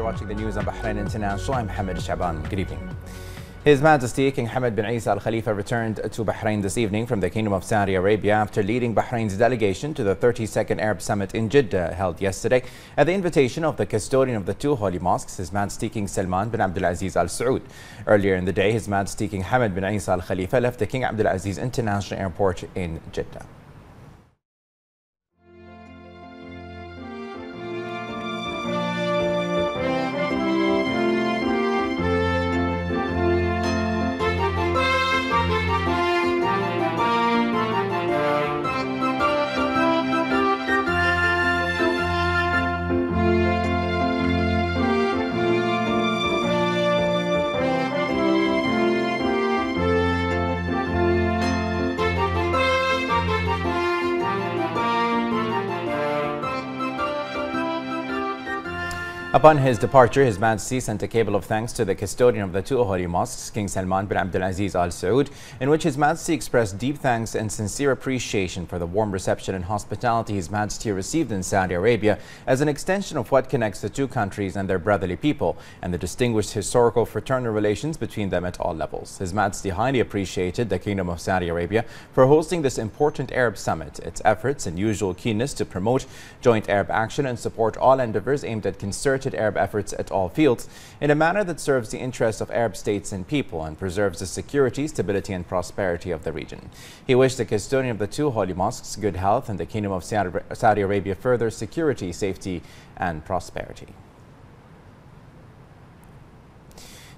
You're watching the news on Bahrain International. I'm Hamid Shaban. Good evening. His Majesty King Hamad bin Isa Al Khalifa returned to Bahrain this evening from the Kingdom of Saudi Arabia after leading Bahrain's delegation to the 32nd Arab Summit in Jeddah held yesterday. At the invitation of the custodian of the two holy mosques, His Majesty King Salman bin Abdulaziz Al Saud. Earlier in the day, His Majesty King Hamad bin Isa Al Khalifa left the King Abdulaziz International Airport in Jeddah. Upon his departure, His Majesty sent a cable of thanks to the custodian of the two holy mosques, King Salman bin Abdulaziz Al Saud, in which His Majesty expressed deep thanks and sincere appreciation for the warm reception and hospitality His Majesty received in Saudi Arabia as an extension of what connects the two countries and their brotherly people, and the distinguished historical fraternal relations between them at all levels. His Majesty highly appreciated the Kingdom of Saudi Arabia for hosting this important Arab summit, its efforts and usual keenness to promote joint Arab action and support all endeavors aimed at concerted Arab efforts at all fields in a manner that serves the interests of Arab states and people and preserves the security, stability and prosperity of the region. He wished the custodian of the two holy mosques good health and the Kingdom of Saudi Arabia further security, safety and prosperity.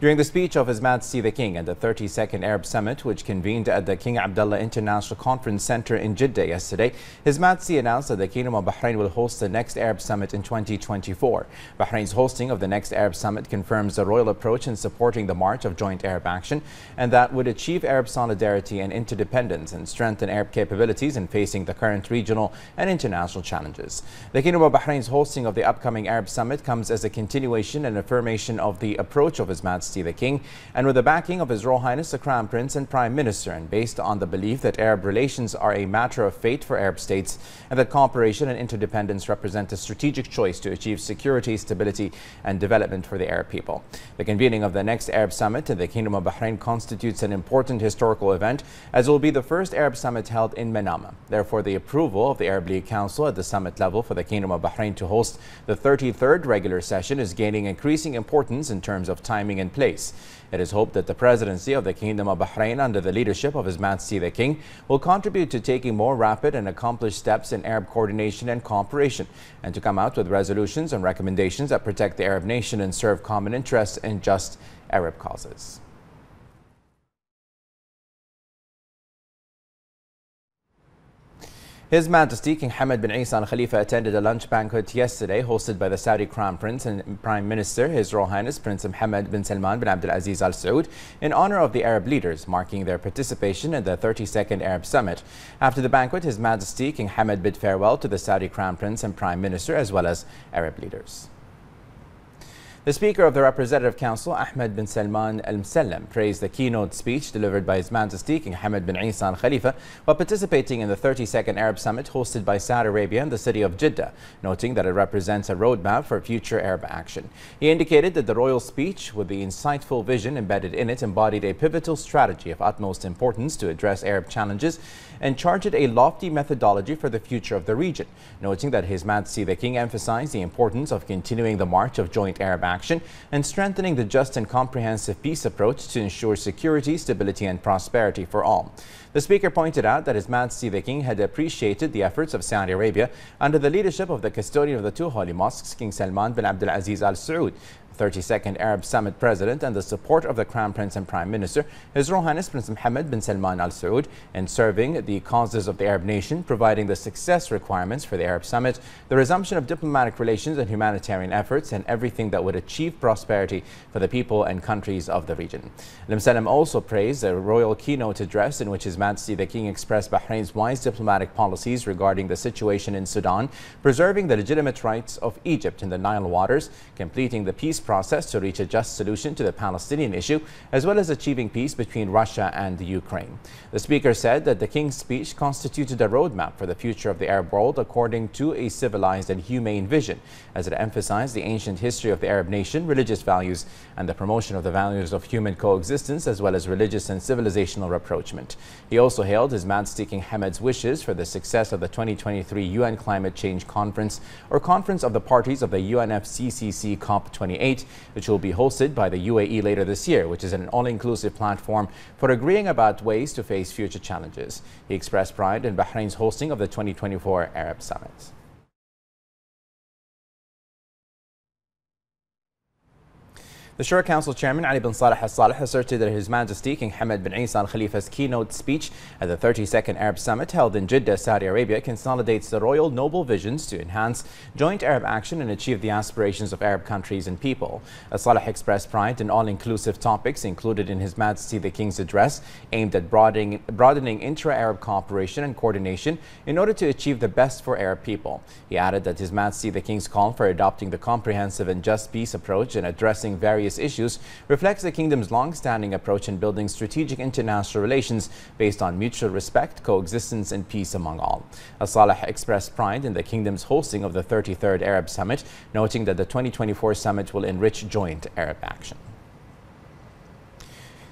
During the speech of His Majesty the King at the 32nd Arab Summit, which convened at the King Abdullah International Conference Center in Jeddah yesterday, His Majesty announced that the Kingdom of Bahrain will host the next Arab Summit in 2024. Bahrain's hosting of the next Arab Summit confirms the royal approach in supporting the march of joint Arab action and that would achieve Arab solidarity and interdependence and strengthen Arab capabilities in facing the current regional and international challenges. The Kingdom of Bahrain's hosting of the upcoming Arab Summit comes as a continuation and affirmation of the approach of His Majesty Majesty the King, and with the backing of His Royal Highness the Crown Prince and Prime Minister, and based on the belief that Arab relations are a matter of fate for Arab states, and that cooperation and interdependence represent a strategic choice to achieve security, stability, and development for the Arab people. The convening of the next Arab Summit in the Kingdom of Bahrain constitutes an important historical event, as it will be the first Arab Summit held in Manama. Therefore, the approval of the Arab League Council at the summit level for the Kingdom of Bahrain to host the 33rd regular session is gaining increasing importance in terms of timing and place. It is hoped that the presidency of the Kingdom of Bahrain under the leadership of His Majesty the King will contribute to taking more rapid and accomplished steps in Arab coordination and cooperation and to come out with resolutions and recommendations that protect the Arab nation and serve common interests and just Arab causes. His Majesty King Hamad bin Isa Al Khalifa attended a lunch banquet yesterday hosted by the Saudi Crown Prince and Prime Minister, His Royal Highness Prince Mohammed bin Salman bin Abdulaziz Al Saud, in honor of the Arab leaders, marking their participation in the 32nd Arab Summit. After the banquet, His Majesty King Hamad bid farewell to the Saudi Crown Prince and Prime Minister as well as Arab leaders. The Speaker of the Representative Council, Ahmed bin Salman Al Msallam, praised the keynote speech delivered by His Majesty King Hamad bin Isa Al Khalifa while participating in the 32nd Arab Summit hosted by Saudi Arabia in the city of Jeddah, noting that it represents a roadmap for future Arab action. He indicated that the royal speech, with the insightful vision embedded in it, embodied a pivotal strategy of utmost importance to address Arab challenges and charted a lofty methodology for the future of the region, noting that His Majesty the King emphasized the importance of continuing the march of joint Arab action action and strengthening the just and comprehensive peace approach to ensure security, stability and prosperity for all. The speaker pointed out that His Majesty the King had appreciated the efforts of Saudi Arabia under the leadership of the custodian of the two holy mosques, King Salman bin Abdulaziz Al Saud, 32nd Arab Summit President and the support of the Crown Prince and Prime Minister, His Royal Highness Prince Mohammed bin Salman Al Saud, in serving the causes of the Arab nation, providing the success requirements for the Arab Summit, the resumption of diplomatic relations and humanitarian efforts, and everything that would achieve prosperity for the people and countries of the region. Al Msallam also praised the royal keynote address in which His Majesty the King expressed Bahrain's wise diplomatic policies regarding the situation in Sudan, preserving the legitimate rights of Egypt in the Nile waters, completing the peace process to reach a just solution to the Palestinian issue, as well as achieving peace between Russia and Ukraine. The speaker said that the king's speech constituted a roadmap for the future of the Arab world according to a civilized and humane vision, as it emphasized the ancient history of the Arab nation, religious values, and the promotion of the values of human coexistence, as well as religious and civilizational rapprochement. He also hailed His Majesty King Hamad's wishes for the success of the 2023 UN Climate Change Conference, or Conference of the Parties of the UNFCCC COP28, which will be hosted by the UAE later this year, which is an all-inclusive platform for agreeing about ways to face future challenges. He expressed pride in Bahrain's hosting of the 2024 Arab Summit. The Shura Council Chairman Ali bin Saleh Al Saleh asserted that His Majesty King Hamad bin Isa Al Khalifa's keynote speech at the 32nd Arab Summit held in Jeddah, Saudi Arabia, consolidates the royal noble visions to enhance joint Arab action and achieve the aspirations of Arab countries and people. Al Saleh expressed pride in all inclusive topics included in His Majesty the King's address, aimed at broadening, broadening intra Arab cooperation and coordination in order to achieve the best for Arab people. He added that His Majesty the King's call for adopting the comprehensive and just peace approach and addressing various various issues reflects the kingdom's long-standing approach in building strategic international relations based on mutual respect, coexistence and peace among all. Al-Saleh expressed pride in the kingdom's hosting of the 33rd Arab Summit, noting that the 2024 summit will enrich joint Arab action.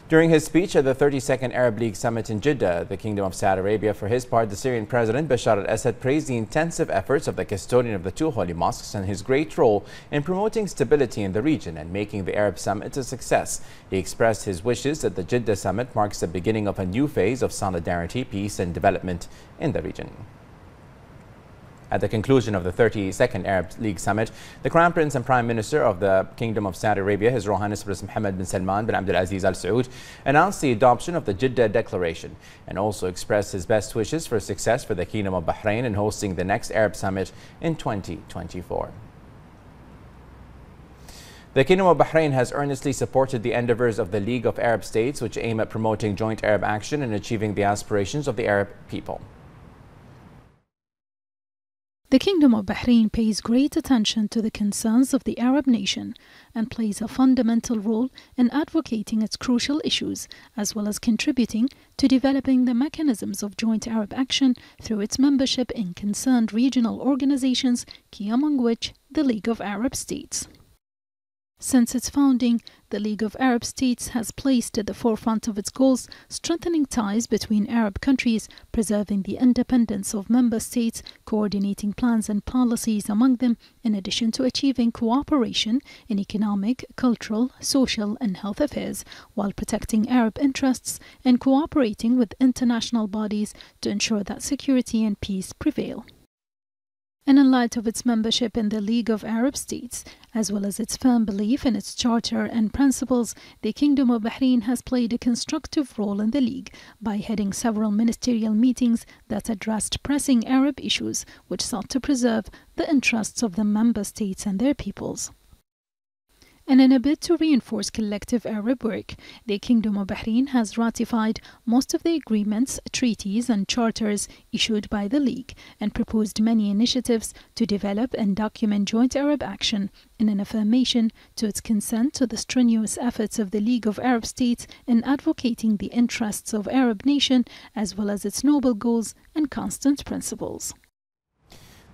During his speech at the 32nd Arab League Summit in Jeddah, the Kingdom of Saudi Arabia, for his part, the Syrian President Bashar al-Assad praised the intensive efforts of the custodian of the two holy mosques and his great role in promoting stability in the region and making the Arab Summit a success. He expressed his wishes that the Jeddah Summit marks the beginning of a new phase of solidarity, peace and development in the region. At the conclusion of the 32nd Arab League Summit, the Crown Prince and Prime Minister of the Kingdom of Saudi Arabia, His Royal Highness Prince Mohammed bin Salman bin Abdulaziz Al Saud, announced the adoption of the Jeddah Declaration and also expressed his best wishes for success for the Kingdom of Bahrain in hosting the next Arab Summit in 2024. The Kingdom of Bahrain has earnestly supported the endeavors of the League of Arab States, which aim at promoting joint Arab action and achieving the aspirations of the Arab people. The Kingdom of Bahrain pays great attention to the concerns of the Arab nation and plays a fundamental role in advocating its crucial issues, as well as contributing to developing the mechanisms of joint Arab action through its membership in concerned regional organizations, key among which the League of Arab States. Since its founding, the League of Arab States has placed at the forefront of its goals strengthening ties between Arab countries, preserving the independence of member states, coordinating plans and policies among them, in addition to achieving cooperation in economic, cultural, social, and health affairs, while protecting Arab interests and cooperating with international bodies to ensure that security and peace prevail and in light of its membership in the League of Arab States, as well as its firm belief in its charter and principles, the Kingdom of Bahrain has played a constructive role in the League by heading several ministerial meetings that addressed pressing Arab issues which sought to preserve the interests of the member states and their peoples and in a bid to reinforce collective Arab work, the Kingdom of Bahrain has ratified most of the agreements, treaties, and charters issued by the League and proposed many initiatives to develop and document joint Arab action in an affirmation to its consent to the strenuous efforts of the League of Arab States in advocating the interests of Arab nation as well as its noble goals and constant principles.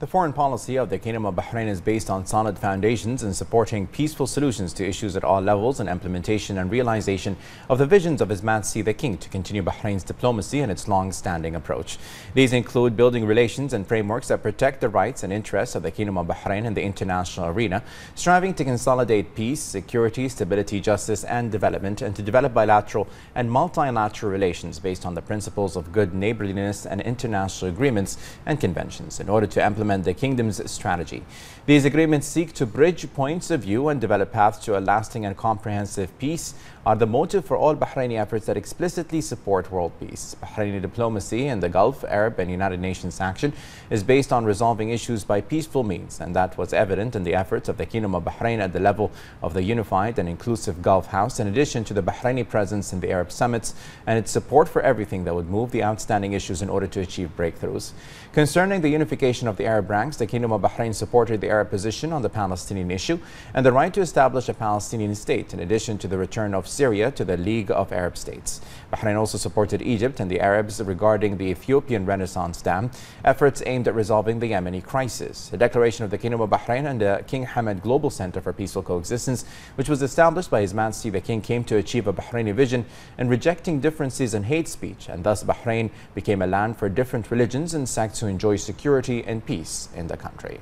The foreign policy of the Kingdom of Bahrain is based on solid foundations and supporting peaceful solutions to issues at all levels and implementation and realization of the visions of His Majesty the King to continue Bahrain's diplomacy and its long-standing approach. These include building relations and frameworks that protect the rights and interests of the Kingdom of Bahrain in the international arena, striving to consolidate peace, security, stability, justice and development, and to develop bilateral and multilateral relations based on the principles of good neighborliness and international agreements and conventions in order to implement the kingdom's strategy. These agreements seek to bridge points of view and develop paths to a lasting and comprehensive peace are the motive for all Bahraini efforts that explicitly support world peace. Bahraini diplomacy in the Gulf, Arab and United Nations action is based on resolving issues by peaceful means and that was evident in the efforts of the Kingdom of Bahrain at the level of the unified and inclusive Gulf House in addition to the Bahraini presence in the Arab summits and its support for everything that would move the outstanding issues in order to achieve breakthroughs. Concerning the unification of the Arab ranks, the Kingdom of Bahrain supported the Arab position on the Palestinian issue and the right to establish a Palestinian state in addition to the return of Syria to the League of Arab States. Bahrain also supported Egypt and the Arabs regarding the Ethiopian Renaissance Dam, efforts aimed at resolving the Yemeni crisis. A declaration of the Kingdom of Bahrain and the King Hamad Global Center for Peaceful Coexistence, which was established by His Majesty the King, came to achieve a Bahraini vision in rejecting differences and hate speech, and thus Bahrain became a land for different religions and sects who enjoy security and peace in the country.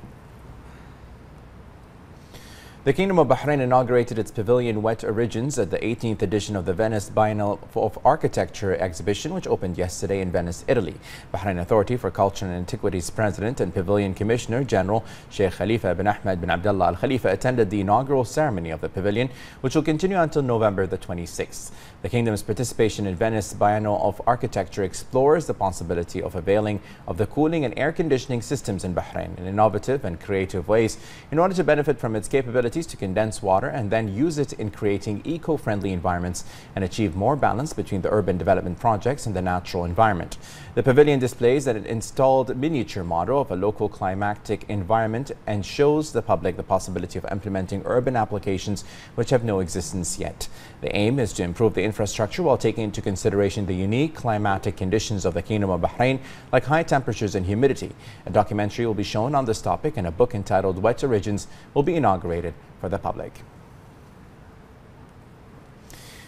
The Kingdom of Bahrain inaugurated its pavilion Wet Origins at the 18th edition of the Venice Biennale of Architecture exhibition, which opened yesterday in Venice, Italy. Bahrain Authority for Culture and Antiquities President and Pavilion Commissioner General Sheikh Khalifa bin Ahmed bin Abdullah Al Khalifa attended the inaugural ceremony of the pavilion, which will continue until November the 26th. The Kingdom's participation in Venice Biennale of Architecture explores the possibility of availing of the cooling and air conditioning systems in Bahrain in innovative and creative ways in order to benefit from its capability to condense water and then use it in creating eco-friendly environments and achieve more balance between the urban development projects and the natural environment. The pavilion displays an installed miniature model of a local climatic environment and shows the public the possibility of implementing urban applications which have no existence yet. The aim is to improve the infrastructure while taking into consideration the unique climatic conditions of the Kingdom of Bahrain, like high temperatures and humidity. A documentary will be shown on this topic and a book entitled Wet Origins will be inaugurated for the public.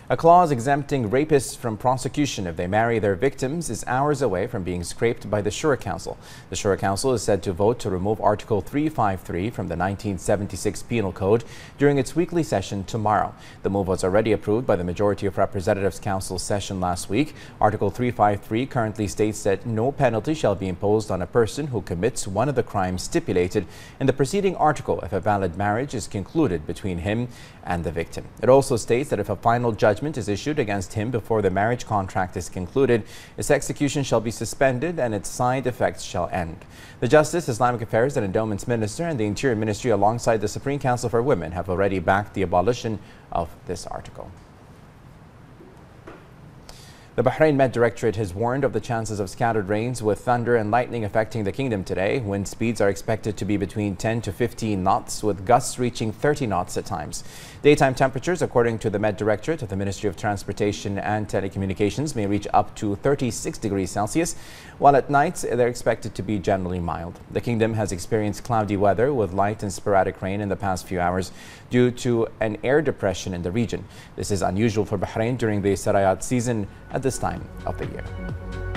A clause exempting rapists from prosecution if they marry their victims is hours away from being scraped by the Shura Council. The Shura Council is said to vote to remove Article 353 from the 1976 Penal Code during its weekly session tomorrow. The move was already approved by the majority of Representatives Council session last week. Article 353 currently states that no penalty shall be imposed on a person who commits one of the crimes stipulated in the preceding article if a valid marriage is concluded between him and the victim. It also states that if a final judge judgment is issued against him before the marriage contract is concluded, its execution shall be suspended and its side effects shall end. The Justice, Islamic Affairs and Endowments Minister and the Interior Ministry alongside the Supreme Council for Women have already backed the abolition of this article. The Bahrain Met Directorate has warned of the chances of scattered rains with thunder and lightning affecting the kingdom today. Wind speeds are expected to be between 10 to 15 knots, with gusts reaching 30 knots at times. Daytime temperatures, according to the Met Directorate of the Ministry of Transportation and Telecommunications, may reach up to 36 degrees Celsius, while at nights they're expected to be generally mild. The kingdom has experienced cloudy weather with light and sporadic rain in the past few hours due to an air depression in the region. This is unusual for Bahrain during the Sarayat season this time of the year.